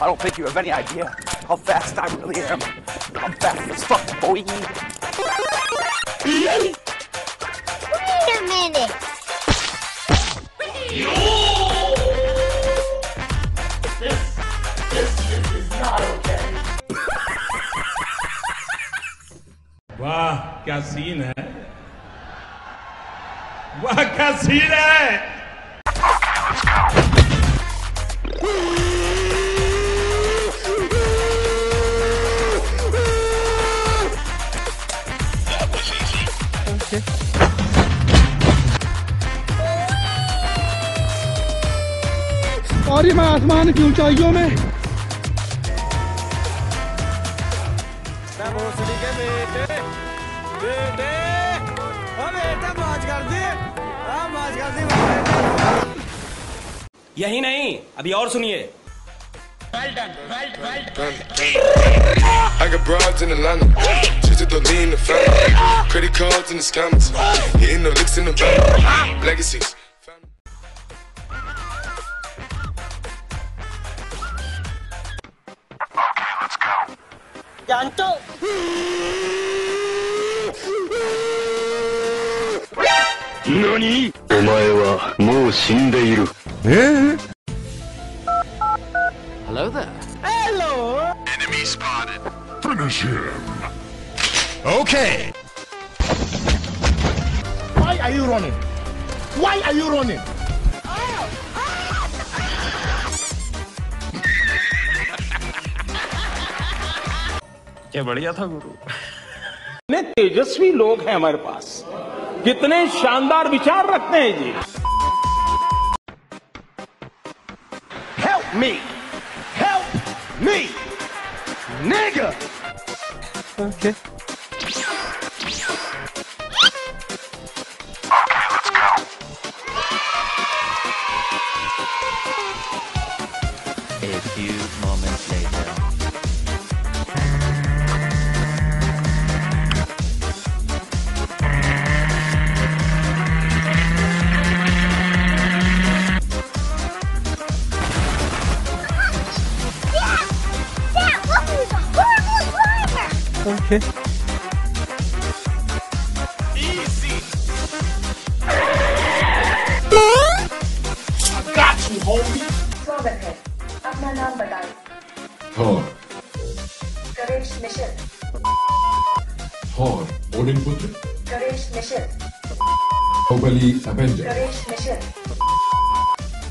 I don't think you have any idea how fast I really am. I'm fast as fuck, boy. Wait a minute. वाह क्या scene है वाह क्या scene है और ये मैं आसमान की ऊंचाइयों में। यही नहीं अभी और सुनिए। well done, well, well done. I got broads in Atlanta, just to lean in the family. Credit cards in the scammers, hitting the licks in the van. Legacies. やんと何お前はもう死んでいるええー Finish him! Okay! Why are you running? Why are you running? क्या बढ़िया था गुरु कितने तेजस्वी लोग हैं हमारे पास कितने शानदार विचार रखते हैं जी हेल्प मी हेल्प मी नेगा Okay. Okay. स्वागत है अपना नाम बताएँ Thor. गणेश मिश्र Thor. Odin Putra. गणेश मिश्र Hobali Avenger. गणेश मिश्र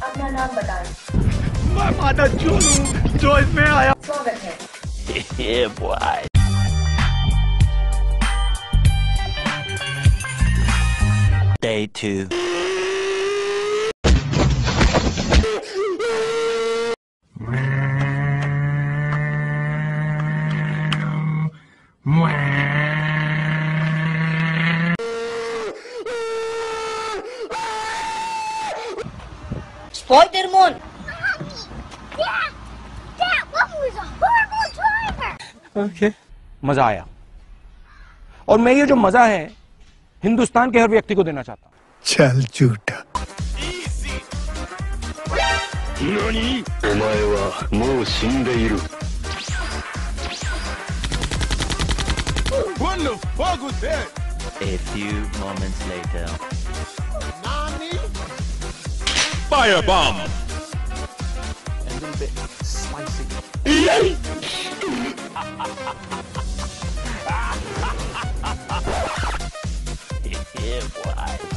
अपना नाम बताएँ मैं माता हूँ जो इसमें आया स्वागत है Yeah, boy. Day two. Spoil their moon! Dad! Dad, look who's a horrible driver! Okay. मजा आया और मैं ये जो मजा है हिंदुस्तान के हर व्यक्ति को देना चाहता हूँ चल झूठा What the fuck was that? A few moments later. Nani? Firebomb! A little bit spicy.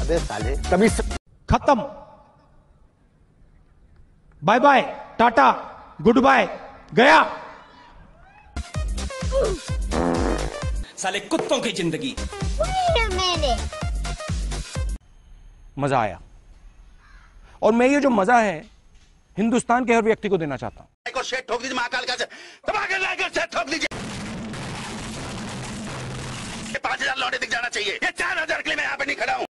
अबे साले। कभी स... खत्म। Bye bye tata good bye गया। साले कुत्तों की ज़िंदगी! मज़ा आया। और मैं ये जो मज़ा है हिंदुस्तान के हर व्यक्ति को देना चाहता हूँ। ठोक दीजिए महाकाल का ठोक दीजिए। पाँच हज़ार लौटे दिख जाना चाहिए। ये चार हज़ार के लिए मैं यहाँ पे नहीं खड़ा हूँ।